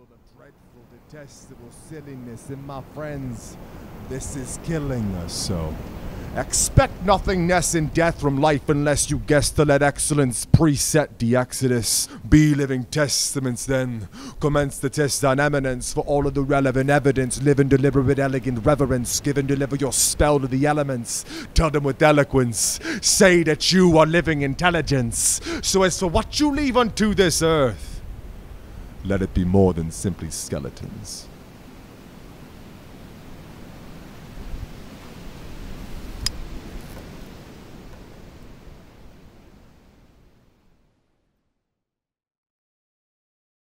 of dreadful, detestable silliness, in my friends, this is killing us so. Expect nothingness in death from life unless you guess to let excellence preset the exodus. Be living testaments then. Commence the test on eminence for all of the relevant evidence. Live and deliver with elegant reverence. Give and deliver your spell to the elements. Tell them with eloquence. Say that you are living intelligence. So as for what you leave unto this earth, let it be more than simply skeletons.